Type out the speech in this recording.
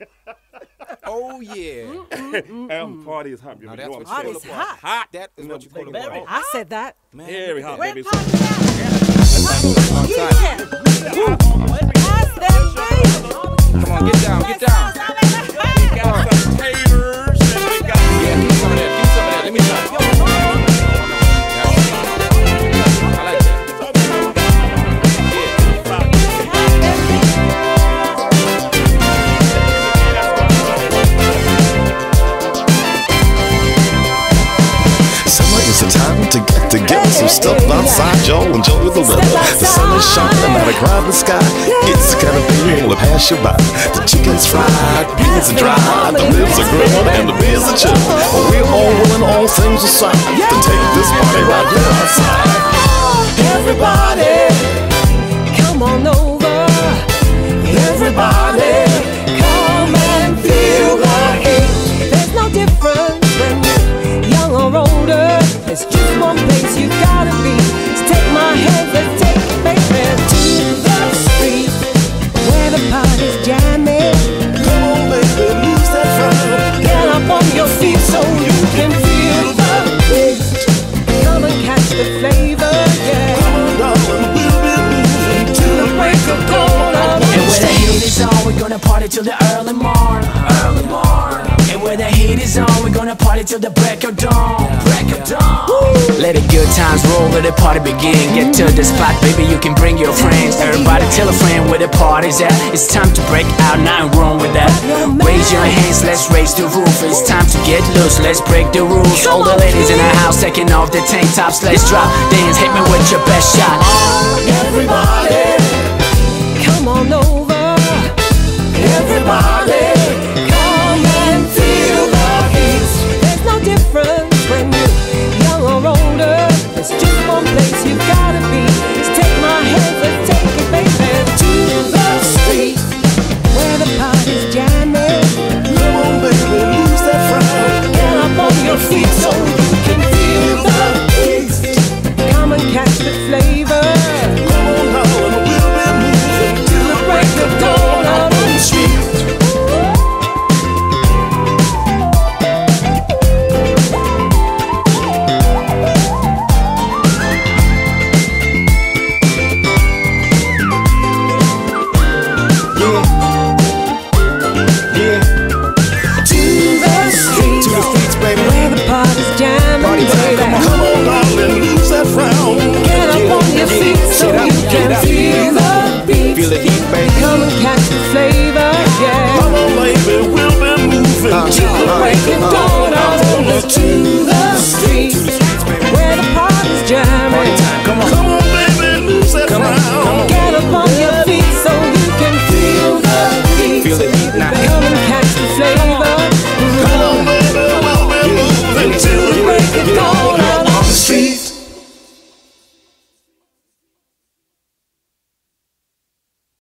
Oh yeah. Um, party is hot. baby. Now You that's know what what you I'm call saying? a Party's party. hot. Hot. That is what you call a party. I said that. Man, Very hot, baby. party at? outside. Yeah. Some stuff outside, y'all. Enjoy the weather. The sun is shining out across the sky. It's the kind of thing wanna pass you by. The chicken's fried, the beans are dry, the ribs are grilled, and the beers are chilled. We're all willing, all things aside, to take this party right here outside. Everybody, we're gonna party till the early morn. Early morn. And where the heat is on, we're gonna party till the break of dawn. Break of dawn. Let the good times roll, let the party begin. Get to the spot, baby, you can bring your friends. Everybody tell a friend where the party's at. It's time to break out, nothing wrong with that. Raise your hands, let's raise the roof. It's time to get loose, let's break the rules. All the ladies in the house taking off their tank tops, let's drop. Dance, hit me with your best shot. Everybody, You can feel the beat. Feel the heat, baby. Come and catch the flavor, yeah. Come on, baby, we'll be moving. Uh, Till the uh, break of uh, dawn, I'm uh, on the to the streets. Where the party's jamming. Come on, come on, baby, lose that frown. Get up on your feet so you can feel the beat. Feel the heat.